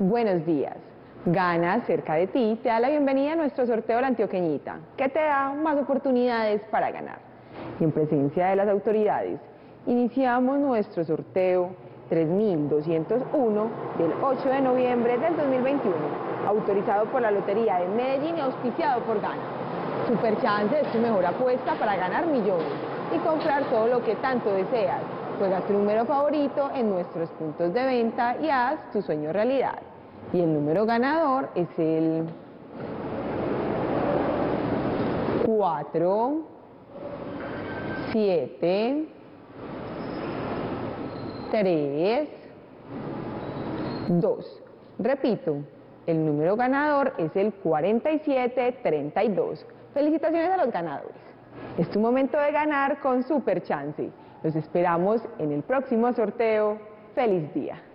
Buenos días. Gana cerca de ti te da la bienvenida a nuestro sorteo la Antioqueñita, que te da más oportunidades para ganar. Y en presencia de las autoridades, iniciamos nuestro sorteo 3201 del 8 de noviembre del 2021, autorizado por la Lotería de Medellín y auspiciado por Gana. Superchance es tu mejor apuesta para ganar millones y comprar todo lo que tanto deseas. Juega tu número favorito en nuestros puntos de venta y haz tu sueño realidad. Y el número ganador es el 4, 7, 3, 2. Repito, el número ganador es el 4732. Felicitaciones a los ganadores. Es tu momento de ganar con Super Chance. Los esperamos en el próximo sorteo. ¡Feliz día!